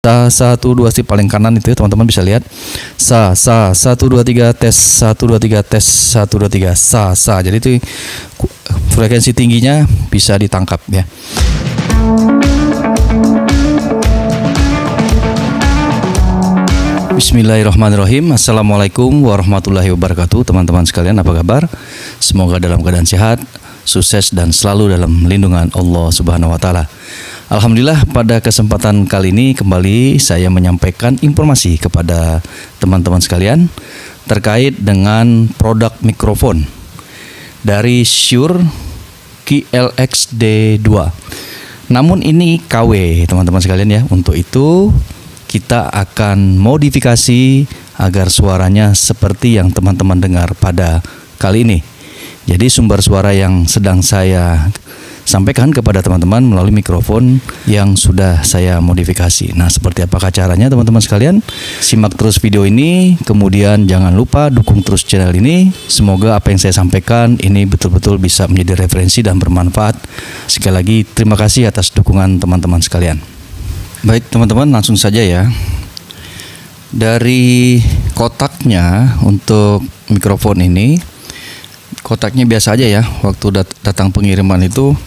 Sa satu dua si paling kanan itu ya teman-teman bisa lihat. Sa sa satu dua tiga tes satu dua tiga tes satu dua tiga sa sa. Jadi itu ku- frekuensi tingginya bisa ditangkap ya. Bismillahirrahmanirrahim Assalamualaikum warahmatullahi wabarakatuh Teman-teman sekalian apa kabar? Semoga dalam keadaan sehat Sukses dan selalu dalam lindungan Allah subhanahu wa ta'ala Alhamdulillah pada kesempatan kali ini Kembali saya menyampaikan informasi kepada teman-teman sekalian Terkait dengan produk mikrofon Dari Shure QLXD2 namun ini KW teman-teman sekalian ya. Untuk itu kita akan modifikasi agar suaranya seperti yang teman-teman dengar pada kali ini. Jadi sumber suara yang sedang saya sampaikan kepada teman-teman melalui mikrofon yang sudah saya modifikasi. Nah, seperti apakah caranya teman-teman sekalian? Simak terus video ini, kemudian jangan lupa dukung terus channel ini. Semoga apa yang saya sampaikan ini betul-betul bisa menjadi referensi dan bermanfaat. Sekali lagi terima kasih atas dukungan teman-teman sekalian. Baik, teman-teman langsung saja ya. Dari kotaknya untuk mikrofon ini kotaknya biasa aja ya. Waktu dat- datang pengiriman itu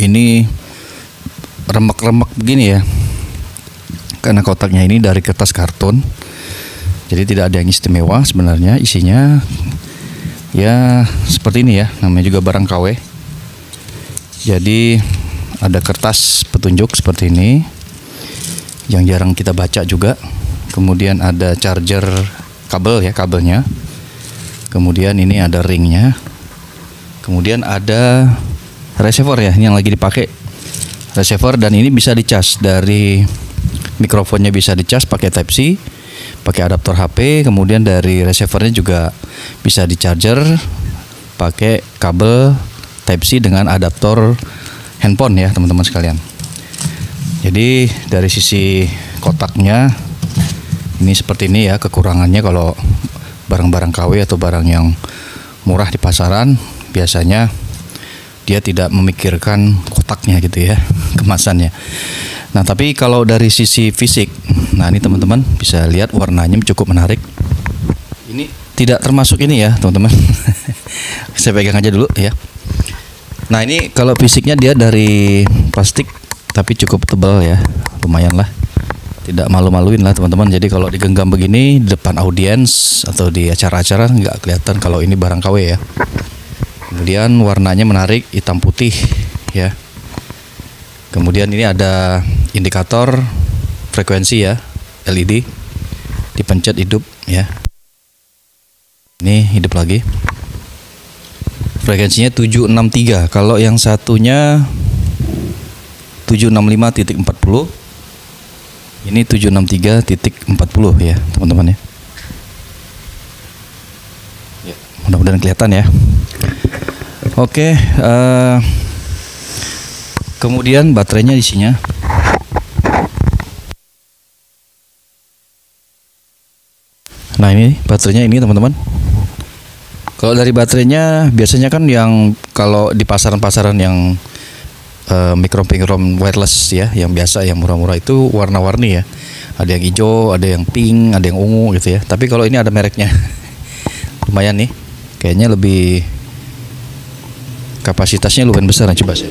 ini remek-remek begini ya. Karena kotaknya ini dari kertas karton jadi tidak ada yang istimewa sebenarnya. Isinya ya seperti ini ya namanya juga barang KW jadi ada kertas petunjuk seperti ini yang jarang kita baca juga. Kemudian ada charger kabel ya kabelnya kemudian ini ada ringnya. Kemudian ada receiver ya ini yang lagi dipakai. Receiver dan ini bisa dicas dari mikrofonnya bisa dicas pakai type C pakai adaptor HP kemudian dari receivernya juga bisa di charger pakai kabel type C dengan adaptor handphone ya teman-teman sekalian. Jadi dari sisi kotaknya ini seperti ini ya kekurangannya kalau barang-barang KW atau barang yang murah di pasaran biasanya dia tidak memikirkan kotaknya gitu ya kemasannya. Nah tapi kalau dari sisi fisik, nah ini teman-teman bisa lihat warnanya cukup menarik. Ini tidak termasuk ini ya teman-teman. Saya pegang aja dulu ya. Nah ini kalau fisiknya dia dari plastik tapi cukup tebal ya, lumayan lah tidak malu-maluin lah teman-teman. Jadi kalau digenggam begini di depan audiens atau di acara-acara nggak kelihatan kalau ini barang KW ya. Kemudian warnanya menarik hitam putih ya. Kemudian ini ada indikator frekuensi ya LED dipencet hidup ya. Ini hidup lagi. Frekuensinya 763 kalau yang satunya 765.40 ini 763.40 ya, teman-teman ya. Ya, mudah-mudahan kelihatan ya. Oke, eh, kemudian baterainya isinya Nah, ini baterainya ini, teman-teman. Kalau dari baterainya biasanya kan yang kalau di pasaran-pasaran yang eh, mikrofon wireless ya yang biasa yang murah-murah itu warna-warni ya. Ada yang hijau ada yang pink ada yang ungu gitu ya. Tapi kalau ini ada mereknya. Lumayan nih. Kayaknya lebih kapasitasnya lumayan besar nah, coba saya.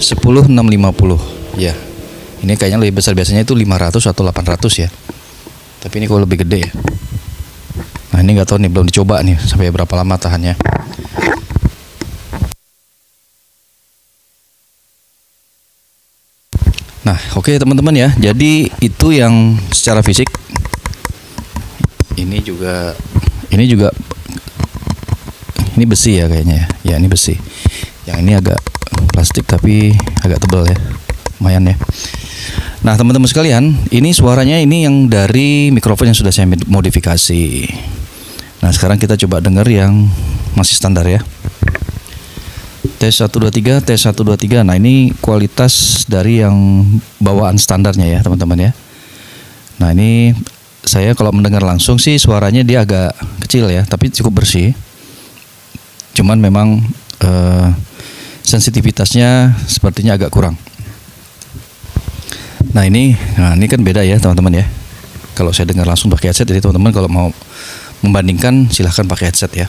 10650 ya. Ini kayaknya lebih besar. Biasanya itu 500 atau 800 ya. Tapi ini kok lebih gede ya. Nah ini nggak tahu nih belum dicoba nih sampai berapa lama tahannya Nah, oke teman-teman ya. Jadi itu yang secara fisik. Ini juga ini juga ini besi ya kayaknya ya. Ya, ini besi. Yang ini agak plastik tapi agak tebal ya. Lumayan ya. Nah, teman-teman sekalian, ini suaranya ini yang dari mikrofon yang sudah saya modifikasi. Nah, sekarang kita coba dengar yang masih standar ya. T123, T123. Nah, ini kualitas dari yang bawaan standarnya ya, teman-teman ya. Nah, ini saya kalau mendengar langsung sih suaranya dia agak kecil ya, tapi cukup bersih. Cuman memang eh, sensitivitasnya sepertinya agak kurang. Nah ini, nah ini kan beda ya teman-teman ya. Kalau saya dengar langsung pakai headset, jadi teman-teman kalau mau membandingkan silahkan pakai headset ya,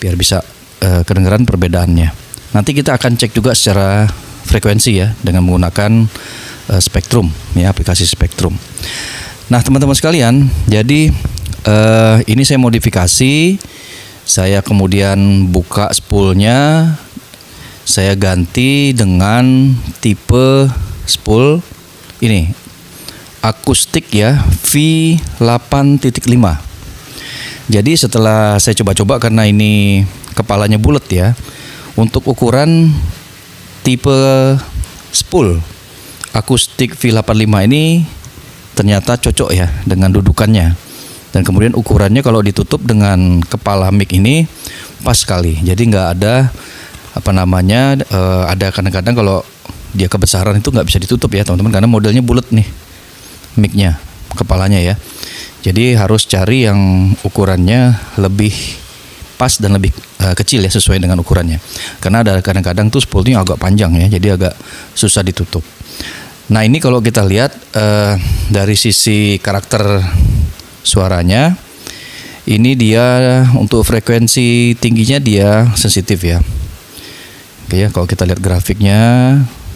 biar bisa uh, kedengaran perbedaannya. Nanti kita akan cek juga secara frekuensi ya dengan menggunakan uh, spektrum ya aplikasi spektrum. Nah teman-teman sekalian, jadi uh, ini saya modifikasi, saya kemudian buka spoolnya, saya ganti dengan tipe spool ini akustik ya V8.5. Jadi setelah saya coba-coba karena ini kepalanya bulat ya, untuk ukuran tipe spool akustik V85 ini ternyata cocok ya dengan dudukannya. Dan kemudian ukurannya kalau ditutup dengan kepala mic ini pas sekali. Jadi nggak ada apa namanya uh, ada kadang-kadang kalau dia kebesaran itu nggak bisa ditutup ya teman-teman karena modelnya bulat nih micnya kepalanya ya jadi harus cari yang ukurannya lebih pas dan lebih uh, kecil ya sesuai dengan ukurannya. Karena ada kadang-kadang tuh spoolnya agak panjang ya jadi agak susah ditutup. Nah ini kalau kita lihat uh, dari sisi karakter suaranya ini dia untuk frekuensi tingginya dia sensitif ya. Oke ya kalau kita lihat grafiknya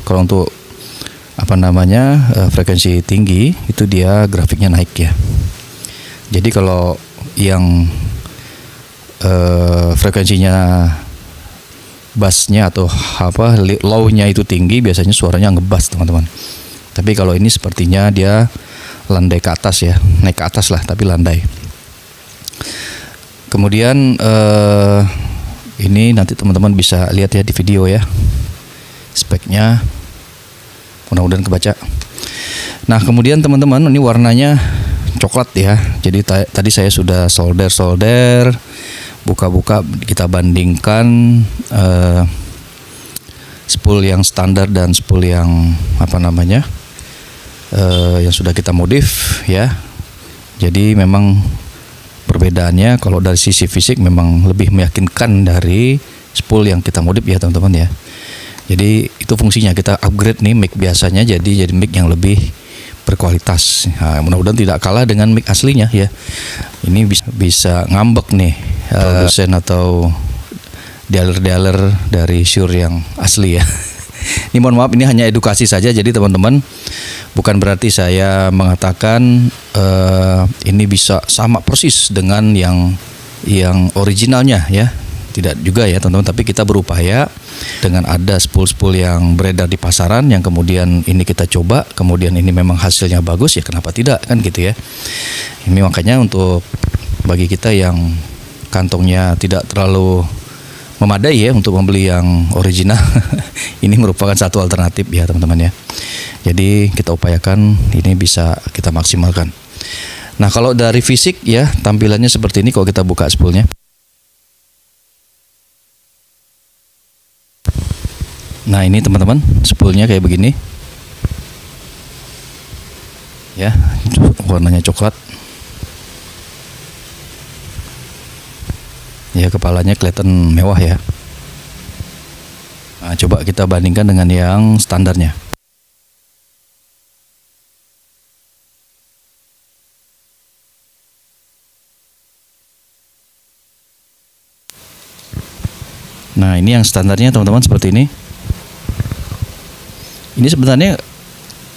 kalau untuk apa namanya uh, frekuensi tinggi itu dia grafiknya naik ya. Jadi kalau yang uh, frekuensinya bassnya atau apa low-nya itu tinggi biasanya suaranya ngebas teman-teman. Tapi kalau ini sepertinya dia landai ke atas ya, naik ke atas lah tapi landai. Kemudian uh, ini nanti teman-teman bisa lihat ya di video ya speknya mudah-mudahan kebaca nah kemudian teman-teman ini warnanya coklat ya. Jadi tadi saya sudah solder solder buka-buka kita bandingkan uh, spool yang standar dan spool yang apa namanya uh, yang sudah kita modif ya. Jadi memang perbedaannya kalau dari sisi fisik memang lebih meyakinkan dari spool yang kita modif ya teman-teman ya. Jadi itu fungsinya kita upgrade nih mic biasanya jadi jadi mic yang lebih berkualitas. Nah, mudah-mudahan tidak kalah dengan mic aslinya ya. Ini bisa bisa ngambek nih uh, produsen atau dealer-dealer dari Shure yang asli ya. ini mohon maaf ini hanya edukasi saja jadi teman-teman bukan berarti saya mengatakan uh, ini bisa sama persis dengan yang yang originalnya ya tidak juga ya teman-teman tapi kita berupaya dengan ada spool-spool yang beredar di pasaran yang kemudian ini kita coba kemudian ini memang hasilnya bagus ya kenapa tidak kan gitu ya. Ini makanya untuk bagi kita yang kantongnya tidak terlalu memadai ya untuk membeli yang original ini merupakan satu alternatif ya teman-teman ya. Jadi kita upayakan ini bisa kita maksimalkan. Nah kalau dari fisik ya tampilannya seperti ini kalau kita buka spoolnya Nah ini teman-teman spoolnya kayak begini. Ya warnanya coklat. Ya kepalanya kelihatan mewah ya. Nah, coba kita bandingkan dengan yang standarnya. Nah ini yang standarnya teman-teman seperti ini ini sebenarnya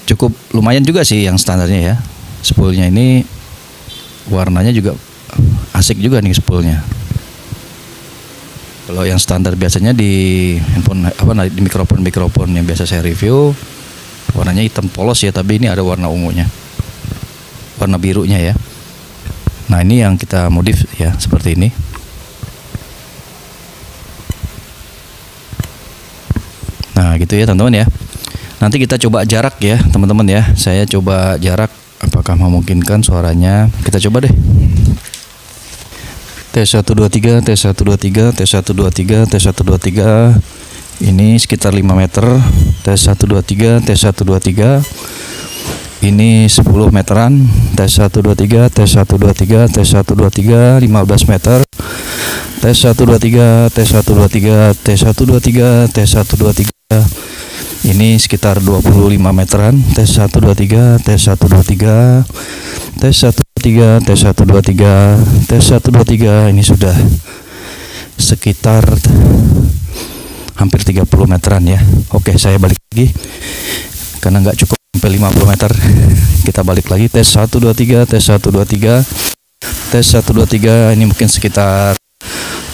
cukup lumayan juga sih yang standarnya ya. Spoolnya ini warnanya juga asik juga nih spoolnya. Kalau yang standar biasanya di handphone apa di mikrofon mikrofon yang biasa saya review warnanya hitam polos ya, tapi ini ada warna ungunya, warna birunya ya. Nah ini yang kita modif ya seperti ini. Nah gitu ya teman-teman ya. Nanti kita coba jarak ya teman-teman ya. Saya coba jarak apakah memungkinkan suaranya. Kita coba deh. T123, T123, T123, T123 ini sekitar 5 meter T123, T123 ini 10 meteran T123, T123, T123 15 meter T123, T123, T123, T123 ini sekitar 25 meteran. Tes 1 2 3 tes 1 2 3 tes 1 2 3 tes 1 2 3 tes 1 2 3 ini sudah sekitar hampir 30 meteran ya. Oke saya balik lagi. Karena nggak cukup sampai 50 meter kita balik lagi. Tes 1 2 3 tes 1 2 3 tes 1 2 3 ini mungkin sekitar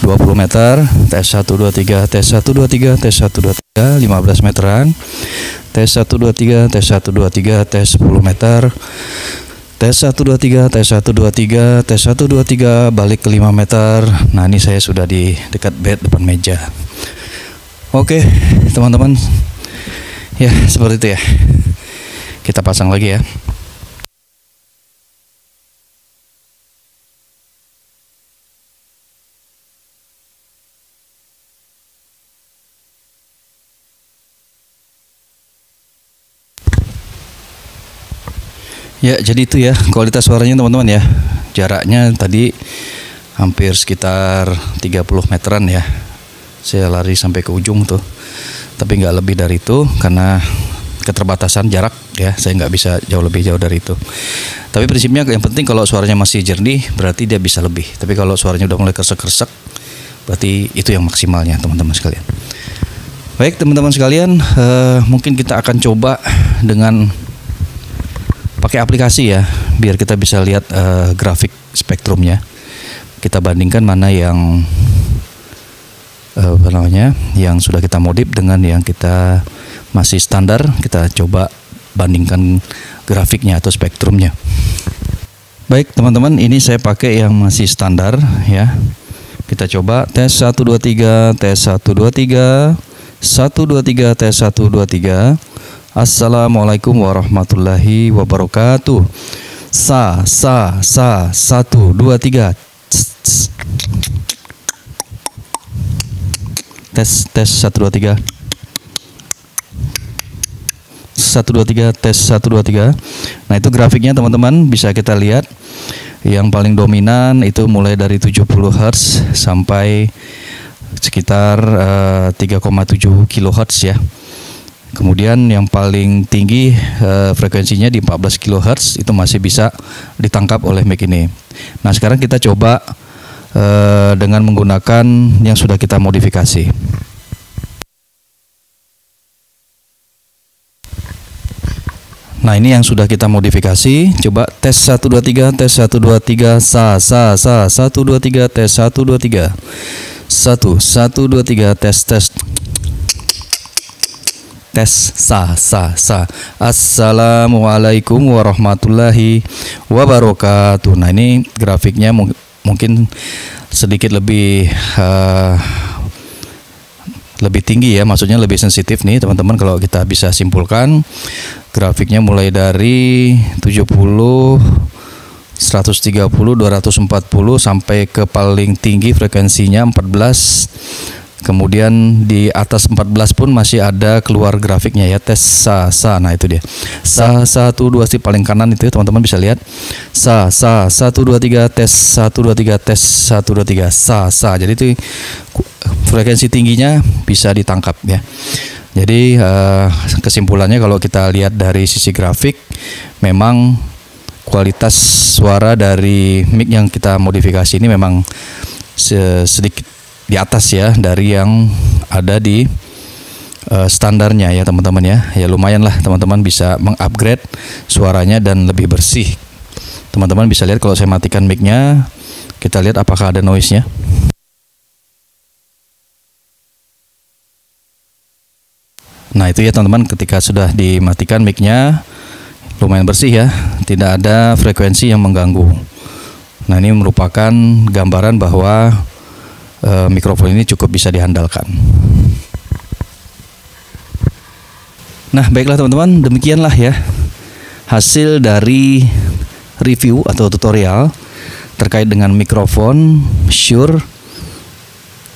20 meter tes 1 2 3 tes 1 2 3 tes 1 2 3 15 meteran tes 1 2 3 tes 1 2 3 tes 10 meter tes 1 2 3 tes 1 2 3 tes 1 2 3 balik ke 5 meter. Nah ini saya sudah di dekat bed depan meja. Oke teman-teman. Ya seperti itu ya. Kita pasang lagi ya Ya, jadi itu ya kualitas suaranya teman-teman ya. Jaraknya tadi hampir sekitar 30 meteran ya. Saya lari sampai ke ujung tuh. Tapi nggak lebih dari itu karena keterbatasan jarak ya. Saya nggak bisa jauh lebih jauh dari itu. Tapi prinsipnya yang penting kalau suaranya masih jernih berarti dia bisa lebih. Tapi kalau suaranya udah mulai kersek-kersek berarti itu yang maksimalnya teman-teman sekalian. Baik teman-teman sekalian, uh, mungkin kita akan coba dengan pakai aplikasi ya biar kita bisa lihat uh, grafik spektrumnya. Kita bandingkan mana yang uh, apa namanya yang sudah kita modif dengan yang kita masih standar. Kita coba bandingkan grafiknya atau spektrumnya. Baik teman-teman ini saya pakai yang masih standar ya. Kita coba tes 1 2 3 tes 1 2 3 1 2 3 tes 1 2 3 Assalamualaikum warahmatullahi wabarakatuh. Sa sa sa satu dua tiga. Tes tes satu dua tiga. Satu dua tiga tes satu dua tiga. Nah itu grafiknya teman-teman bisa kita lihat. Yang paling dominan itu mulai dari 70 Hz sampai sekitar uh, 3,7 kHz ya. Kemudian yang paling tinggi uh, frekuensinya di 14 kHz itu masih bisa ditangkap oleh mic ini. Nah, sekarang kita coba uh, dengan menggunakan yang sudah kita modifikasi. Nah, ini yang sudah kita modifikasi. Coba tes 1 2 3, tes 1 2 3, sa sa sa 1 2 3, tes 1 2 3. 1 1 2 3 tes tes tes. Sa sa sa assalamualaikum warahmatullahi wabarakatuh. Nah ini grafiknya mungkin sedikit lebih uh, lebih tinggi ya. Maksudnya lebih sensitif nih teman-teman kalau kita bisa simpulkan. Grafiknya mulai dari 70 130 240 sampai ke paling tinggi frekuensinya 14 Kemudian di atas 14 pun masih ada keluar grafiknya ya tes sa sa. Nah itu dia. Sa satu dua si paling kanan itu teman-teman bisa lihat. Sa sa satu dua tiga tes satu dua tiga tes satu dua tiga sa sa. Jadi itu frekuensi tingginya bisa ditangkap ya. Jadi uh, kesimpulannya kalau kita lihat dari sisi grafik memang kualitas suara dari mic yang kita modifikasi ini memang sedikit di atas ya dari yang ada di uh, standarnya ya teman-teman ya. Ya lumayan lah teman-teman bisa mengupgrade suaranya dan lebih bersih. Teman-teman bisa lihat kalau saya matikan mic-nya, kita lihat apakah ada noise-nya. Nah itu ya teman-teman ketika sudah dimatikan mic-nya lumayan bersih ya, tidak ada frekuensi yang mengganggu. Nah ini merupakan gambaran bahwa uh, mikrofon ini cukup bisa diandalkan. Nah, baiklah teman-teman, demikianlah ya hasil dari review atau tutorial terkait dengan mikrofon Shure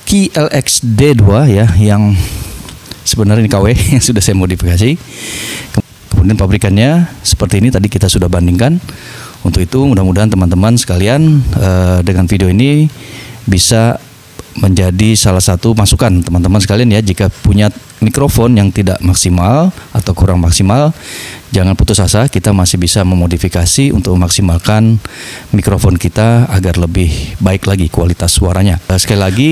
KLX D2 ya yang sebenarnya ini KW yang sudah saya modifikasi. Kemudian pabrikannya seperti ini tadi kita sudah bandingkan. Untuk itu mudah-mudahan teman-teman sekalian uh, dengan video ini bisa menjadi salah satu masukan teman-teman sekalian ya jika punya mikrofon yang tidak maksimal atau kurang maksimal, jangan putus asa, kita masih bisa memodifikasi untuk memaksimalkan mikrofon kita agar lebih baik lagi kualitas suaranya. Eh, sekali lagi,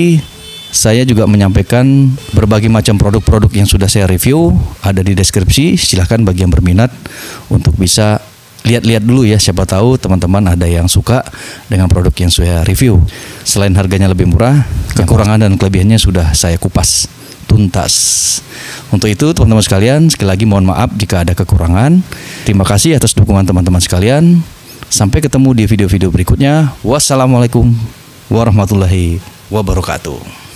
saya juga menyampaikan berbagai macam produk-produk yang sudah saya review ada di deskripsi. Silahkan bagi yang berminat untuk bisa lihat-lihat dulu ya. Siapa tahu teman-teman ada yang suka dengan produk yang saya review. Selain harganya lebih murah, kekurangan dan kelebihannya sudah saya kupas tuntas. Untuk itu teman-teman sekalian, sekali lagi mohon maaf jika ada kekurangan. Terima kasih atas dukungan teman-teman sekalian. Sampai ketemu di video-video berikutnya. Wassalamualaikum warahmatullahi wabarakatuh.